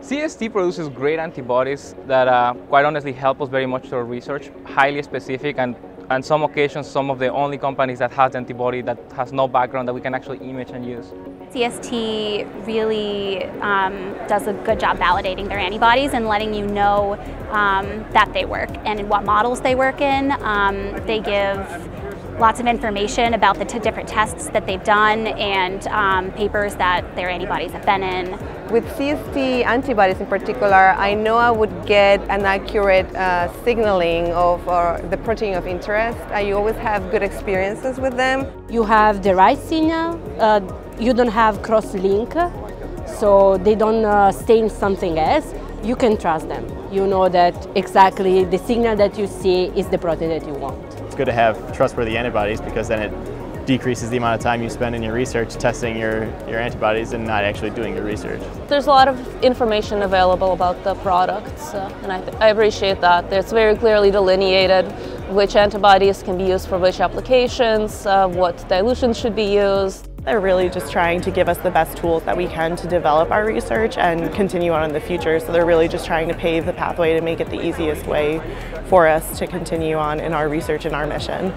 CST produces great antibodies that uh, quite honestly help us very much to our research, highly specific and on some occasions some of the only companies that has antibody that has no background that we can actually image and use. CST really um, does a good job validating their antibodies and letting you know um, that they work and in what models they work in. Um, they give lots of information about the different tests that they've done and um, papers that their antibodies have been in. With CST antibodies in particular, I know I would get an accurate uh, signaling of uh, the protein of interest. I always have good experiences with them. You have the right signal, uh, you don't have cross-link, so they don't uh, stain something else. You can trust them. You know that exactly the signal that you see is the protein that you want It's good to have trustworthy antibodies because then it decreases the amount of time you spend in your research testing your, your antibodies and not actually doing your research. There's a lot of information available about the products uh, and I, I appreciate that. It's very clearly delineated which antibodies can be used for which applications, uh, what dilutions should be used. They're really just trying to give us the best tools that we can to develop our research and continue on in the future. So they're really just trying to pave the pathway to make it the easiest way for us to continue on in our research and our mission.